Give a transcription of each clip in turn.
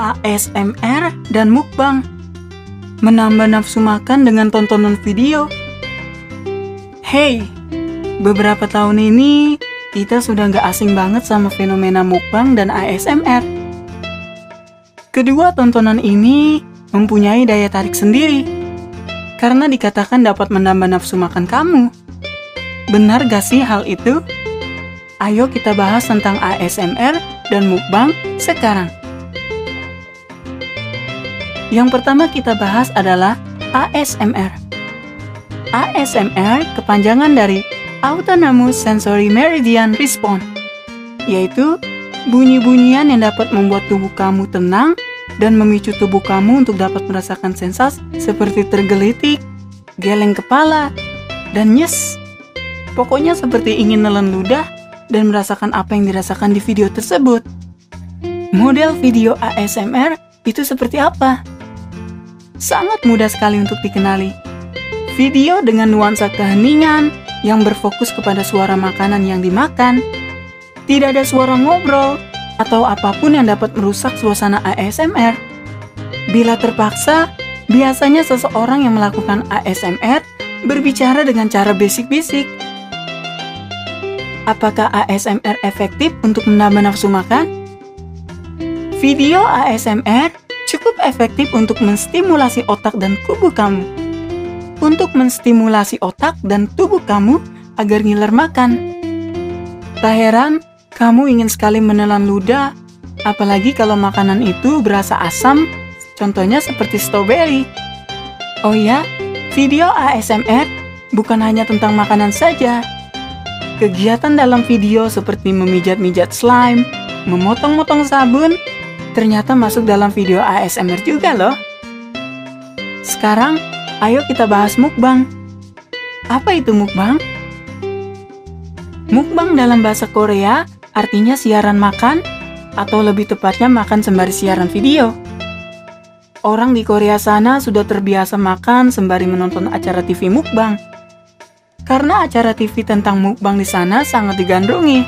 ASMR dan mukbang. Menambah nafsu makan dengan tontonan video. Hey, beberapa tahun ini kita sudah nggak asing banget sama fenomena mukbang dan ASMR Kedua tontonan ini mempunyai daya tarik sendiri. Karena dikatakan dapat menambah nafsu makan kamu Benar gak sih hal itu? Ayo kita bahas tentang ASMR dan mukbang sekarang yang pertama kita bahas adalah ASMR. ASMR kepanjangan dari Autonomous Sensory Meridian Response, yaitu bunyi-bunyian yang dapat membuat tubuh kamu tenang dan memicu tubuh kamu untuk dapat merasakan sensasi seperti tergelitik, geleng kepala, dan nyes. Pokoknya seperti ingin nelen ludah dan merasakan apa yang dirasakan di video tersebut. Model video ASMR itu seperti apa? sangat mudah sekali untuk dikenali. Video dengan nuansa keheningan yang berfokus kepada suara makanan yang dimakan, tidak ada suara ngobrol atau apa pun yang dapat merusak suasana ASMR. Bila terpaksa, biasanya seseorang yang melakukan ASMR berbicara dengan cara basic-basic. Apakah ASMR efektif untuk menambah nafsu makan? Video ASMR cukup efektif untuk menstimulasi otak dan tubuh kamu. Untuk menstimulasi otak dan tubuh kamu agar ngiler makan. Tak heran, kamu ingin sekali menelan ludah, apalagi kalau makanan itu berasa asam, contohnya seperti strawberry. Oh ya, video ASMR bukan hanya tentang makanan saja. Kegiatan dalam video seperti memijat-mijat slime, memotong-motong sabun, ternyata masuk dalam video ASMR juga loh. Sekarang, ayo kita bahas mukbang. Apa itu mukbang? Mukbang dalam bahasa Korea artinya siaran makan, atau lebih tepatnya makan sembari siaran video. Orang di Korea sana sudah terbiasa makan sembari menonton acara TV mukbang. Karena acara TV tentang mukbang di sana sangat digandrungi.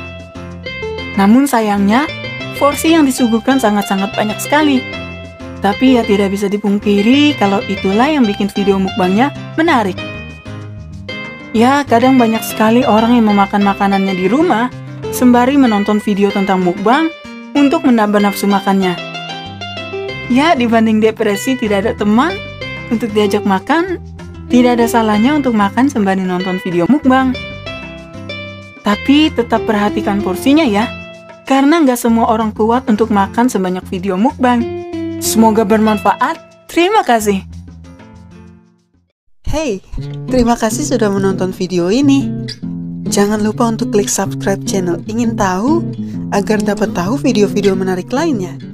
Namun sayangnya, porsi yang disuguhkan sangat-sangat banyak sekali. Tapi ya tidak bisa dipungkiri kalau itulah yang bikin video mukbangnya menarik. Ya, kadang banyak sekali orang yang memakan makanannya di rumah sembari menonton video tentang mukbang untuk menambah nafsu makannya. Ya, dibanding depresi tidak ada teman untuk diajak makan, tidak ada salahnya untuk makan sembari nonton video mukbang. Tapi tetap perhatikan porsinya ya. Karena nggak semua orang kuat untuk makan sebanyak video mukbang. Semoga bermanfaat. Terima kasih. Hey, terima kasih sudah menonton video ini. Jangan lupa untuk klik subscribe channel Ingin Tahu agar dapat tahu video-video menarik lainnya.